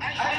Ay,